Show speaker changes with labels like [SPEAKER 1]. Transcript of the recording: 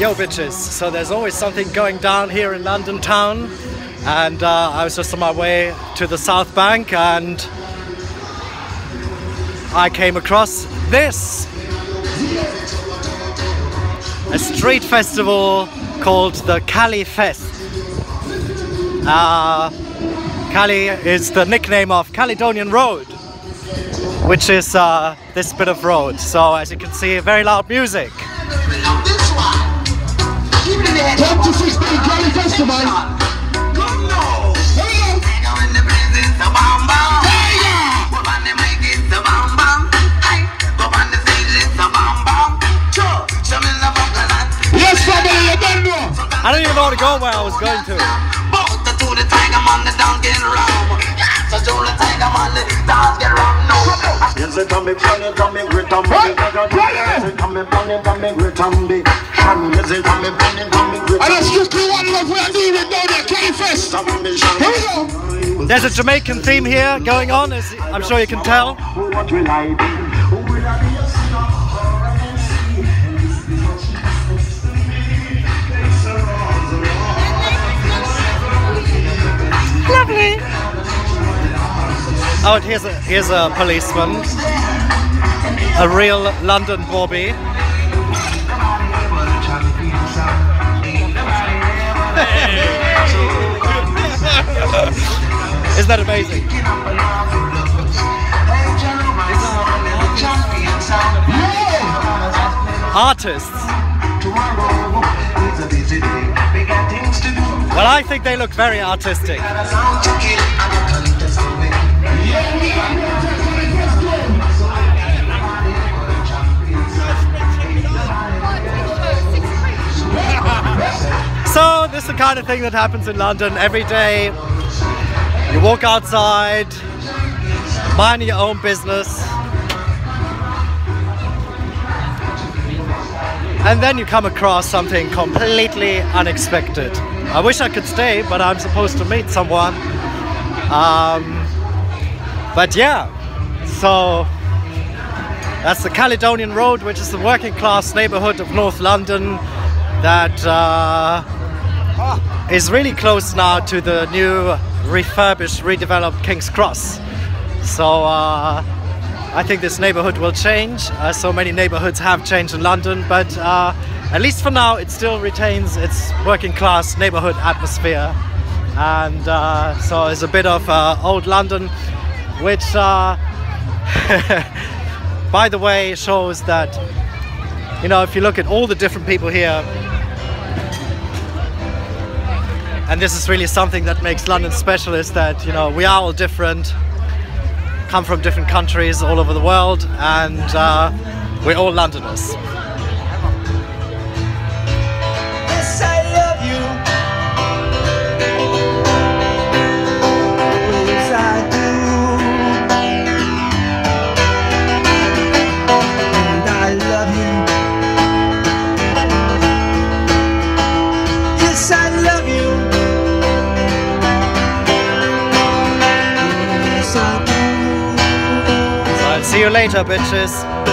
[SPEAKER 1] Yo bitches, so there's always something going down here in London town and uh, I was just on my way to the South Bank and I came across this a street festival called the Cally Fest. Uh, Cally is the nickname of Caledonian Road, which is uh, this bit of road. So as you can see, very loud music.
[SPEAKER 2] 2016 Cally Festival. Yes, family, you don't know.
[SPEAKER 1] I don't even know how to go where I was going to.
[SPEAKER 3] Yes, it can be funny, it can be great and big. Yes, it can be funny, it can be great and big. Yes, it can be funny, it can be great
[SPEAKER 2] And
[SPEAKER 3] and
[SPEAKER 2] it's strictly one love we are doing down there, Cally Fest. Here we go.
[SPEAKER 1] There's a Jamaican theme here going on, as I'm sure you can tell.
[SPEAKER 3] What will I be? Who will I be? A sinner or an MC?
[SPEAKER 1] Lovely. Oh, and here's a here's a policeman, a real London Bobby. Isn't that amazing? Artists. Well, I think they look very artistic. The kind of thing that happens in London every day. You walk outside, mind your own business, and then you come across something completely unexpected. I wish I could stay, but I'm supposed to meet someone. Um, but yeah, so that's the Caledonian Road, which is the working class neighborhood of North London that uh, is really close now to the new refurbished, redeveloped King's Cross. So uh, I think this neighborhood will change. Uh, so many neighborhoods have changed in London, but uh, at least for now, it still retains its working class neighborhood atmosphere. And uh, so it's a bit of uh, old London, which, uh, by the way, shows that you know if you look at all the different people here and this is really something that makes london special is that you know we are all different come from different countries all over the world and uh, we're all londoners see you later bitches